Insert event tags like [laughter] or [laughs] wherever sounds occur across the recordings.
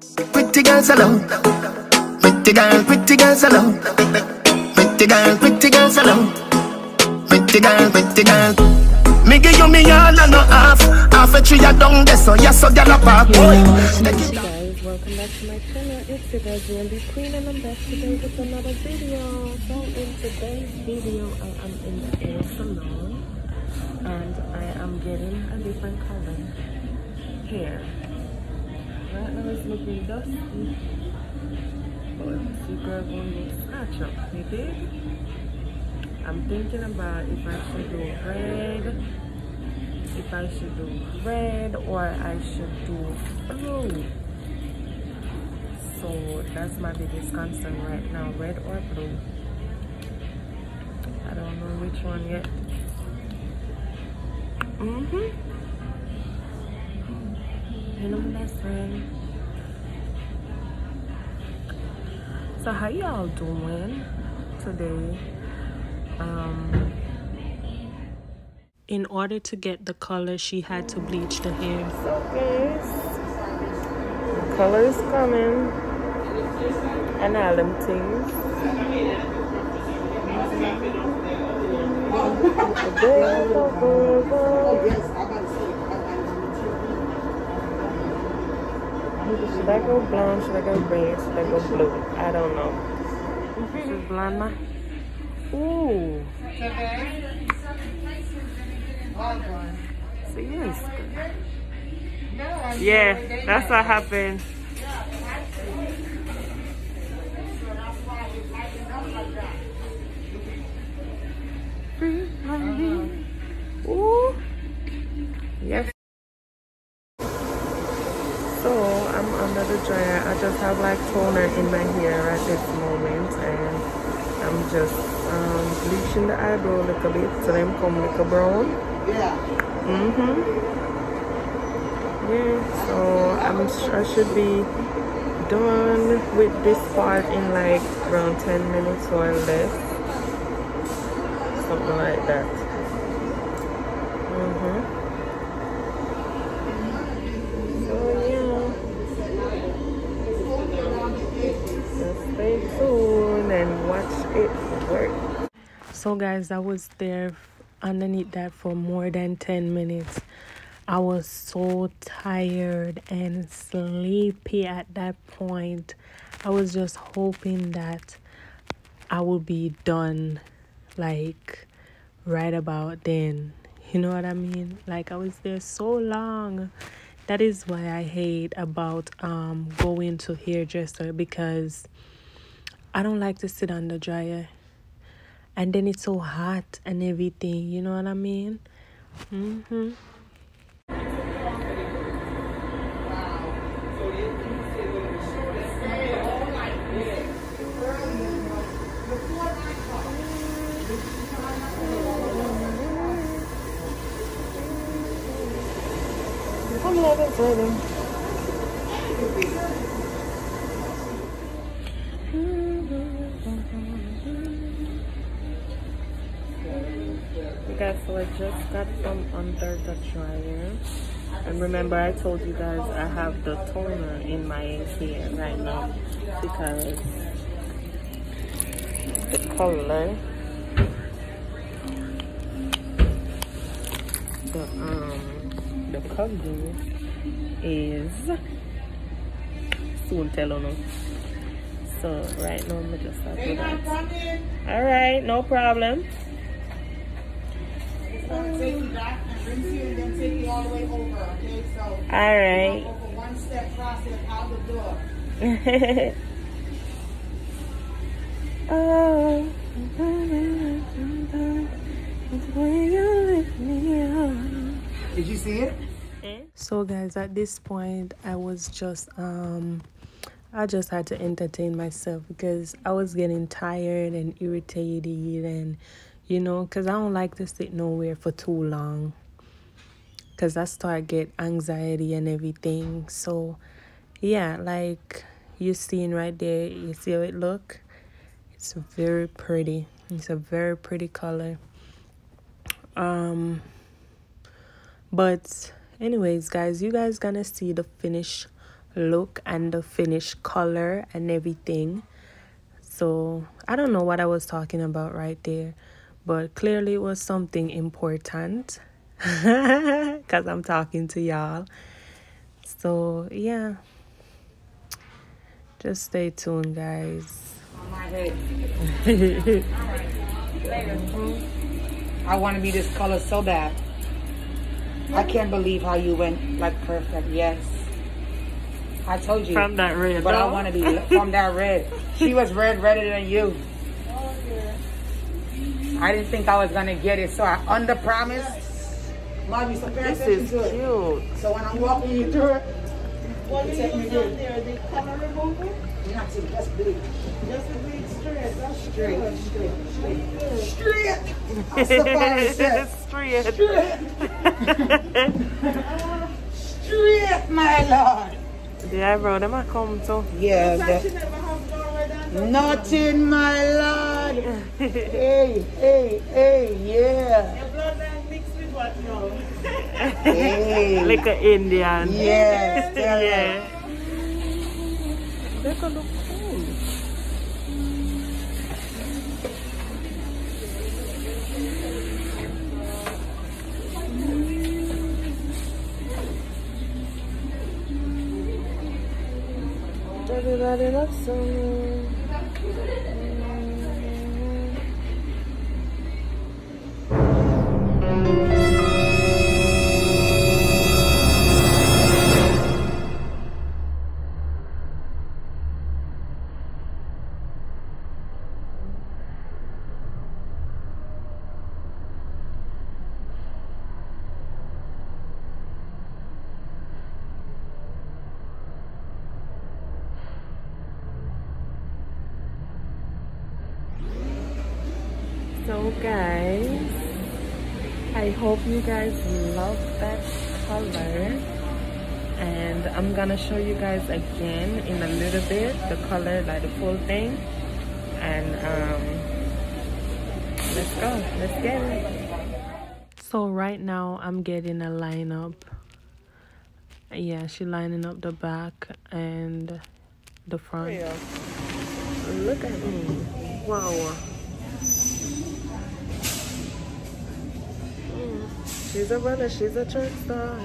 Pretty girls alone. Pretty girl, pretty girls alone. Pretty girl, pretty girls alone. Pretty girl, pretty girl. Me give you me all and no half. Half a tree a down there, so yes, so gyal a park. Boy, take it down. guys welcome back to my channel it's your girl DMB Queen and I'm back today with another video so in today's video I am in the hair salon and I am getting a different color hair right now it's looking dusty but the girl going to snatch up you dig I'm thinking about if I should do red if I should do red or I should do blue. So that's my biggest concern right now red or blue. I don't know which one yet. Mm-hmm best friend. So how y'all doing today? Um in order to get the color she had to bleach the hair. So guys the color is coming. And all them things. [laughs] Should I go blonde? Should I go red? Should I go blue? I don't know. Should blonde my. Ooh. See, yes. Yeah, that's what happened. Uh-huh. Ooh. Yes. So I'm under the dryer. I just have like toner in my hair at this moment and I'm just um, bleaching the eyebrow a little bit so them come a little brown. Yeah. Mm-hmm. Yeah, so I'm I should be done with this part in like around 10 minutes or less. Something like that. Mm-hmm. So guys, I was there underneath that for more than 10 minutes. I was so tired and sleepy at that point. I was just hoping that I would be done like right about then. You know what I mean? Like I was there so long. That is why I hate about um going to hairdresser because I don't like to sit on the dryer. And then it's so hot and everything, you know what I mean? Mhm. I'm loving swimming. guys so i just got from under the dryer. And remember i told you guys i have the toner in my hair right now because the color the um the color is soon tell on so right now i'm just with that all right no problem Take you back and rinse you and then take you all the way over, okay? So. all right Go for one step process out the door. Oh, when you me. Did you see it? So guys, at this point, I was just um, I just had to entertain myself because I was getting tired and irritated, and you know, cause I don't like to sit nowhere for too long. Cause that's why I start get anxiety and everything. So, yeah, like you seeing right there, you see how it look. It's very pretty. It's a very pretty color. Um, but anyways, guys, you guys gonna see the finished look and the finished color and everything. So I don't know what I was talking about right there, but clearly it was something important [laughs] because I'm talking to y'all. So yeah, just stay tuned, guys. On my head. I want to be this color so bad. I can't believe how you went like perfect. Yes. I told you. From that red, But I want to be from that red. She was red redder than you. I didn't think I was going to get it, so I under promised. Mommy, so This is to it. cute. So when I'm walking you through it, What do you Take me use good. on there? The color remover? you're not seeing just bleed. Just a big straight. That's Straight, good. straight, straight. That's the part said. Straight. Straight, my lord. The eyebrow, them a come too. Yeah, Like she the, never have gone right down nothing, my lord. [laughs] hey, hey, hey, yeah. Your bloodline mixed with what now? Hey, [laughs] Like an Indian. yes, [laughs] tell her. Yeah. Look at look cool. Everybody loves someone. Hope you guys love that color. And I'm gonna show you guys again in a little bit the color, like the full thing. And um, let's go, let's get it. So right now I'm getting a lineup. Yeah, she lining up the back and the front. Look at me. Wow. She's a runner, she's a track star.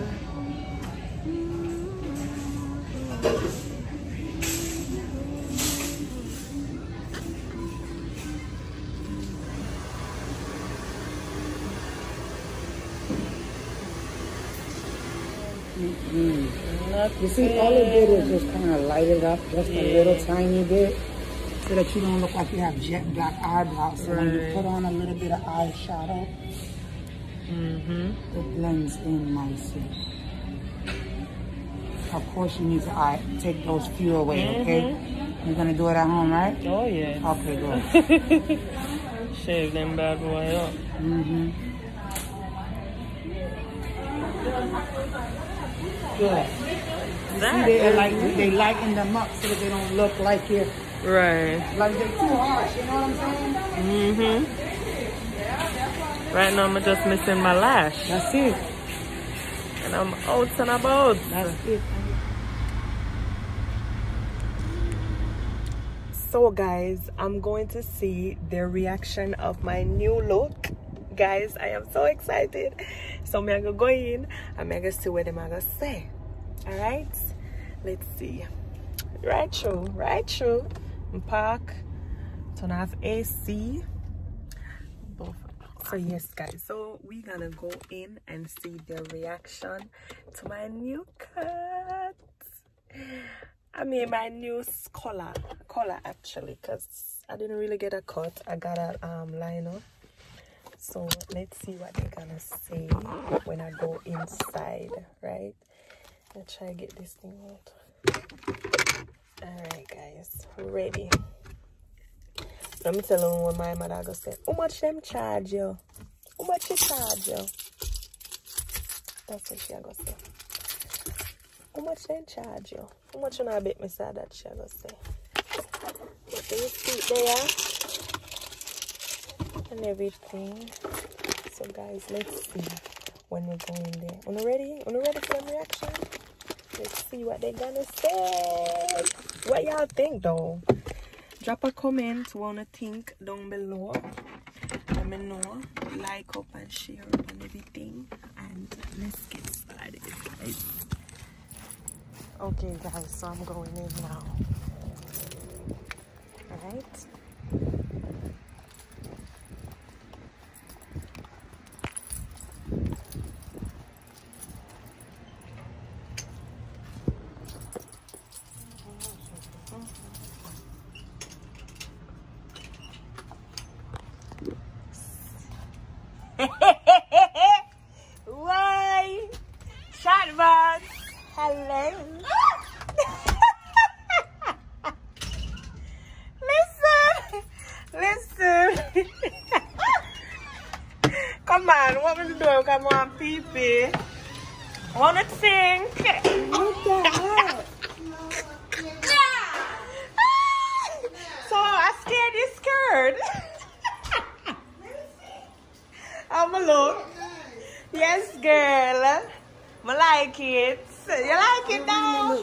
Mm-hmm. You see, all it did was just kind of light it up just a little tiny bit so that you don't look like you have jet black eyebrows. So when you put on a little bit of eyeshadow, Mm-hmm. it blends in nicely. Of course, you need to eye, take those few away, okay? You're gonna do it at home, right? Oh yeah. Okay, good. [laughs] Shave them bad boy up. mm-hmm. Good. See, they like they lighten them up so that they don't look like you're Right. like they're too harsh. You know what I'm saying? Mm-hmm. Right now I'm just missing my lash. That's it. And I'm out and about. That's it. So guys, I'm going to see the reaction of my new look. Guys, I am so excited. So I'm gonna go in and I'm gonna see what them are gonna say. Alright? Let's see. Right through, right through. And Park. Turn off AC. So [laughs] yes guys, so we're gonna go in and see the reaction to my new cut. I mean my new color, color actually, cause I didn't really get a cut. I got a um liner. So let's see what they're gonna say when I go inside, right? Let's try to get this thing out. Alright guys, ready. Let me tell them what my mother go say. How much them charge you? How much you charge you? That's what she go say. How much they charge you? How much you know bet me say that she go say? Put the receipt there and everything. So guys, let's see when we go in there. Una ready? Una ready for the reaction? Let's see what they're gonna say. What y'all think though? Drop a comment, wanna think down below. Let me know. Like up and share up and everything. And let's get started, guys. Okay, guys, so I'm going in now. Alright. Why? Shotman. Hello. listen. Listen. [laughs] Come on, what was doing? Come on, Pee-Pee. Wanna think? [laughs] so I scared you scared. [laughs] I'm a look. Yes, girl. I like it. You like it now?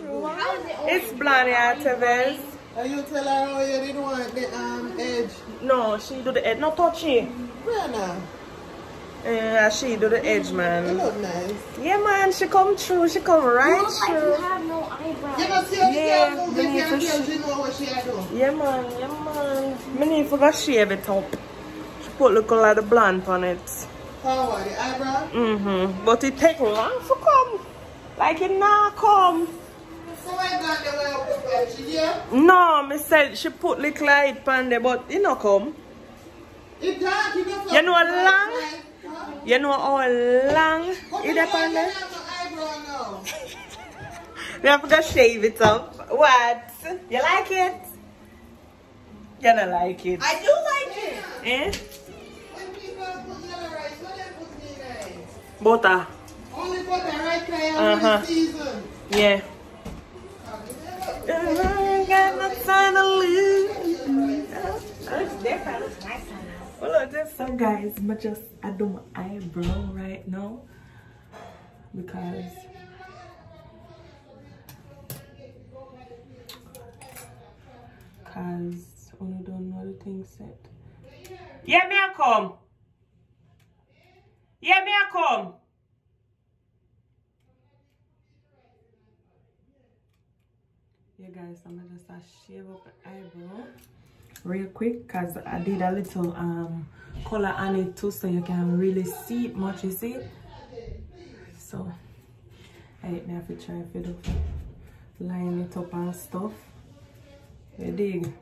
It's blonde, yeah, Tevez. And you tell her how you didn't want the um, edge. No, she do the edge. No touchy. Where now? Yeah, she do the edge, It man. look nice. Yeah, man, she come through. She come right through. have no eyebrows. You know, see how Yeah, the girl move me it, need girl, to she know what she do. Yeah, man, yeah, man. Me need to go shave it up. She put look like the blonde on it. How what, the eyebrow? Mm-hmm. But it take long to come. Like it now come. So I got the way up the bed, she here? No, me said she put little light on there, but it no come. It dark, you know. You know a long? Huh? You know how long But it you know up on you there? have no eyebrow now. We have to shave it up. What? You like it? You don't like it. I do like it. Eh? When people put yellow rice, what they put green rice? Butter. Only put the right kind Uh-huh. of season. Yeah. Well, look, this. So, guys, I just I do my eyebrow right now because because only don't know the thing set. Yeah, me I come. Yeah, me I come. Yeah, guys, I'm gonna just uh, shave up the eyebrow real quick because I did a little um color on it too, so you can really see it much. You see? So, I may have to try do line it up and stuff. You dig?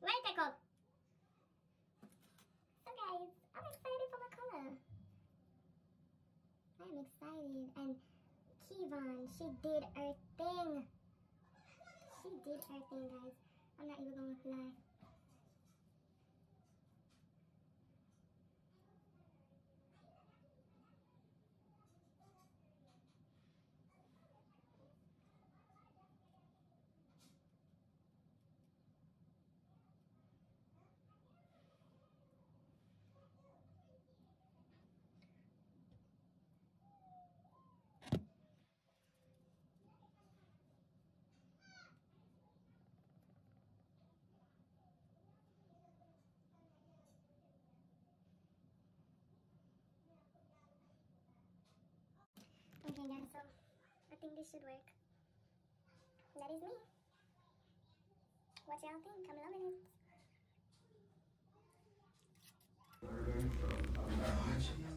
Where did that go? So guys, I'm excited for my color. I'm excited. And Kevon, she did her thing. She did her thing, guys. So I think this should work. That is me. What y'all think? I'm loving it.